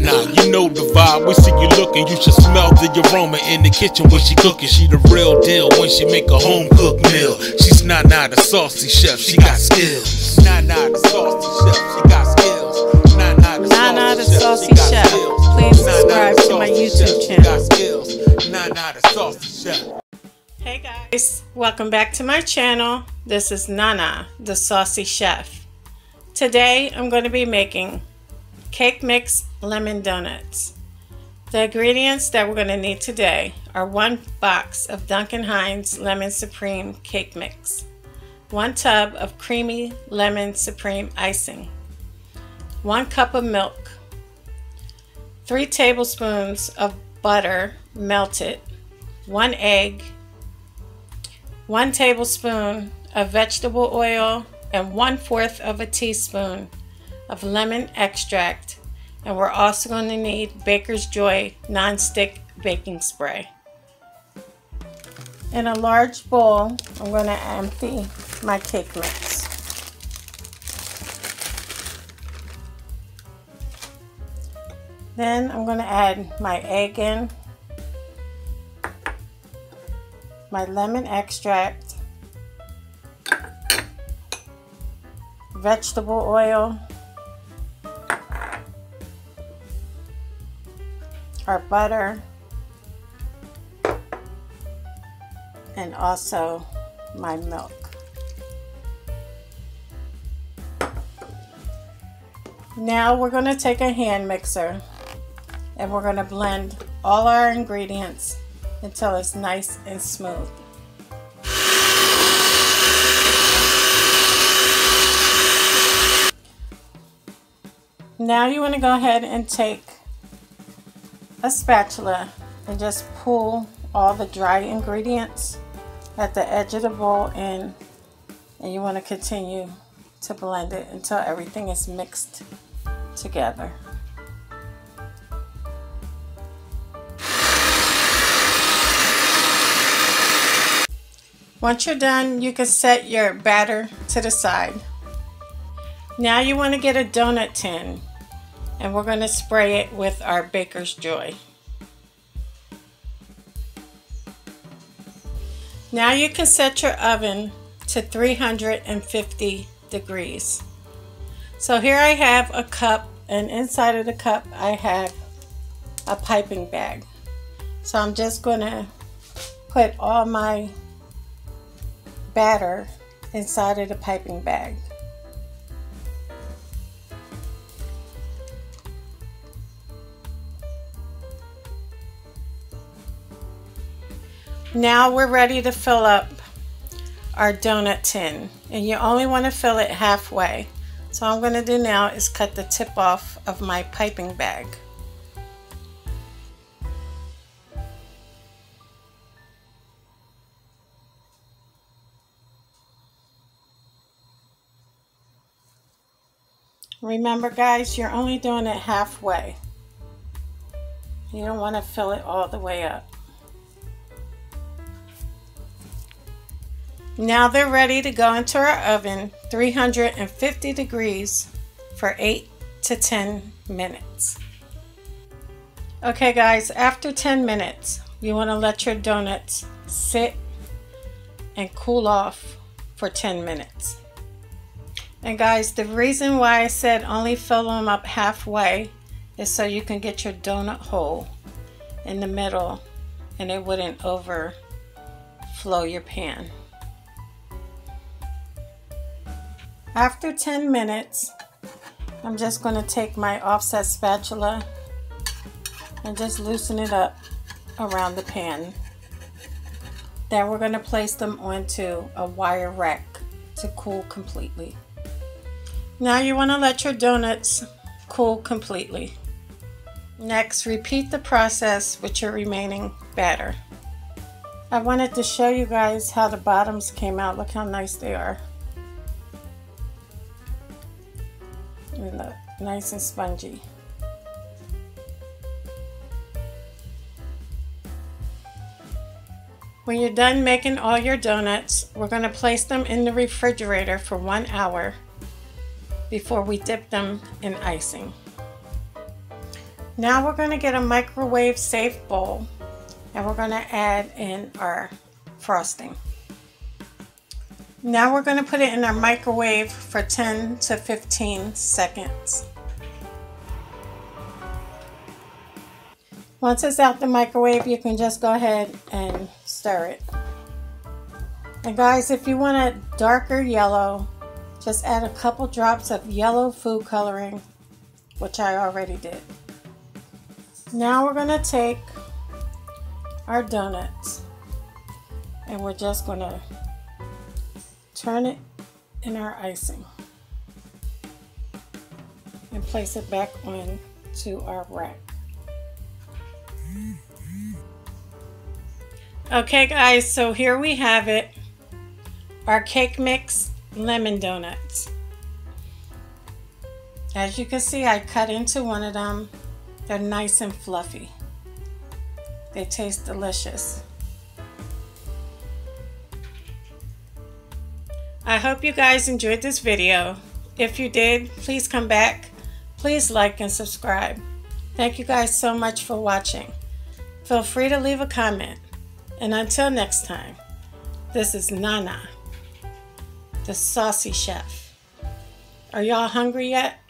nah, you know the vibe. We see you looking, you should smell the aroma in the kitchen when she cooking. She the real deal when she make a home cooked meal. She's not not the saucy chef, she got skills. Not not the saucy chef, she got skills. Not not the saucy Saucy Chef. Please subscribe to my YouTube channel. got skills. Nah, nah, the saucy chef. Hey guys, welcome back to my channel. This is Nana, the Saucy Chef. Today I'm going to be making cake mix lemon donuts. The ingredients that we're going to need today are one box of Duncan Hines Lemon Supreme cake mix, one tub of creamy lemon supreme icing, one cup of milk, three tablespoons of butter melted, one egg, one tablespoon of vegetable oil, and one fourth of a teaspoon of lemon extract. And we're also going to need Baker's Joy non-stick baking spray. In a large bowl, I'm going to empty my cake mix. Then I'm going to add my egg in, my lemon extract, vegetable oil, our butter, and also my milk. Now we're going to take a hand mixer and we're going to blend all our ingredients until it's nice and smooth. Now you want to go ahead and take a spatula and just pull all the dry ingredients at the edge of the bowl in and you want to continue to blend it until everything is mixed together. Once you're done, you can set your batter to the side. Now you want to get a donut tin and we're going to spray it with our Baker's Joy. Now you can set your oven to 350 degrees. So here I have a cup and inside of the cup I have a piping bag. So I'm just going to put all my batter inside of the piping bag. Now we're ready to fill up our donut tin and you only want to fill it halfway. So I'm going to do now is cut the tip off of my piping bag. Remember guys, you're only doing it halfway. You don't want to fill it all the way up. Now they're ready to go into our oven 350 degrees for 8 to 10 minutes. Okay guys, after 10 minutes, you want to let your donuts sit and cool off for 10 minutes. And guys, the reason why I said only fill them up halfway is so you can get your donut hole in the middle and it wouldn't overflow your pan. After 10 minutes, I'm just going to take my offset spatula and just loosen it up around the pan. Then we're going to place them onto a wire rack to cool completely. Now you want to let your donuts cool completely. Next, repeat the process with your remaining batter. I wanted to show you guys how the bottoms came out. Look how nice they are. And look, nice and spongy. When you're done making all your donuts, we're going to place them in the refrigerator for one hour before we dip them in icing. Now we're going to get a microwave safe bowl and we're going to add in our frosting. Now we're going to put it in our microwave for 10 to 15 seconds. Once it's out the microwave, you can just go ahead and stir it. And guys, if you want a darker yellow, just add a couple drops of yellow food coloring, which I already did. Now we're going to take our donuts and we're just going to turn it in our icing and place it back on to our rack. Okay guys, so here we have it. Our cake mix lemon donuts. As you can see, I cut into one of them. They're nice and fluffy. They taste delicious. I hope you guys enjoyed this video. If you did, please come back. Please like and subscribe. Thank you guys so much for watching. Feel free to leave a comment. And until next time, this is Nana, the saucy chef. Are y'all hungry yet?